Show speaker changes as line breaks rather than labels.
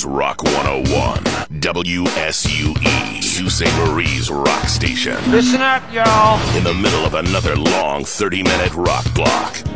is Rock 101. WSUE, Sault Marie's rock station.
Listen up, y'all.
In the middle of another long 30 minute rock block.